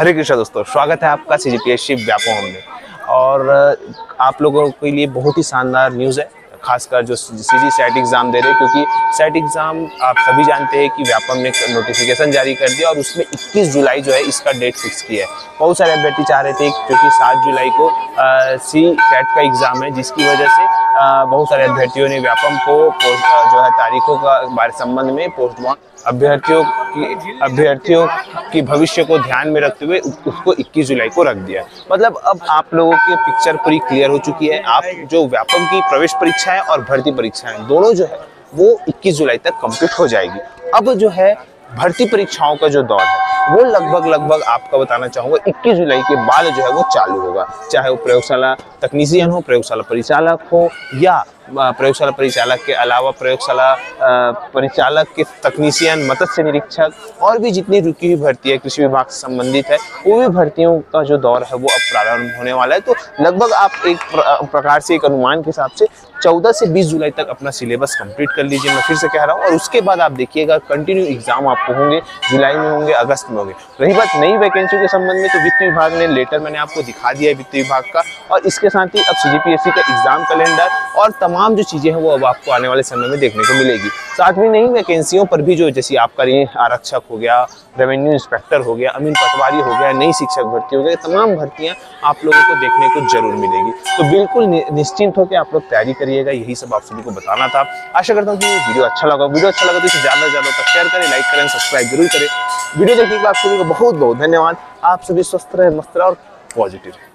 हरे कृष्ण दोस्तों, स्वागत है आपका C G P S Vyapam में। और आप लोगों के लिए बहुत ही शानदार न्यूज़ है, खासकर जो सी जी सेट एग्ज़ाम दे रहे हैं, क्योंकि सेट एग्ज़ाम आप सभी जानते हैं कि व्यापम ने नोटिफिकेशन जारी कर दिया और उसमें 21 जुलाई जो है इसका डेट फिक्स किया है। बहुत सारे अभ्यर्थी चाह रहे थे क्योंकि 7 जुलाई को सी सेट का एग्ज़ाम है, जिसकी वजह से बहुत सारे अभ्यर्थियों ने व्यापम को जो है तारीखों का बारे संबंध में पोस्टपोन अभ्यर्थियों की अभ्यर्थियों की भविष्य को ध्यान में रखते हुए उसको 21 जुलाई को रख दिया मतलब अब आप लोगों की पिक्चर पूरी क्लियर हो चुकी है। आप जो व्यापम की प्रवेश परीक्षाएँ और भर्ती परीक्षाएँ दोनों जो है, वो 21 जुलाई तक कंप्लीट हो जाएगी। अब जो है, भर्ती परीक्षाओं का जो दौर है वो लगभग लगभग आपका बताना चाहूँगा 21 जुलाई के बाद जो है वो चालू होगा। चाहे वो प्रयोगशाला तकनीशियन हो, प्रयोगशाला परिचालक हो, या प्रयोगशाला परिचालक के अलावा प्रयोगशाला परिचालक के तकनीशियन, मत्स्य निरीक्षक, और भी जितनी रुकी हुई भर्ती है, कृषि विभाग से संबंधित है, वो भी भर्तियों का जो दौर है वो अब प्रारंभ होने वाला है। तो लगभग आप एक प्रकार से, एक अनुमान के हिसाब से 14 से 20 जुलाई तक अपना सिलेबस कंप्लीट कर लीजिए, मैं फिर से कह रहा हूँ। और उसके बाद आप देखिएगा, कंटिन्यू एग्ज़ाम आपको होंगे, जुलाई में होंगे, अगस्त में होंगे। रही बात नई वैकेंसी के संबंध में तो वित्त विभाग ने लेटर मैंने आपको दिखा दिया है वित्त विभाग का। और इसके साथ ही अब सी का एग्ज़ाम कैलेंडर और तमाम जो चीज़ें हैं वो अब आपको आने वाले समय में देखने को मिलेगी। साथ में नई वैकेंसियों पर भी जो जैसे आपका ये आरक्षक हो गया रेवेन्यू इंस्पेक्टर हो गया, अमीन पटवारी हो गया, नई शिक्षक भर्ती हो गया तमाम भर्तियाँ आप लोगों को देखने को ज़रूर मिलेगी। तो बिल्कुल निश्चिंत होकर आप लोग तैयारी करिएगा, यही सब आप सभी को बताना था। आशा करता हूँ कि वीडियो अच्छा लगा। वीडियो अच्छा लगा तो इसे ज़्यादा से ज़्यादा शेयर करें लाइक करें सब्सक्राइब ज़रूर करें। वीडियो देखने के लिए आप सभी को बहुत बहुत धन्यवाद। आप सभी स्वस्थ रहे, मस्त रहे और पॉजिटिव रहे।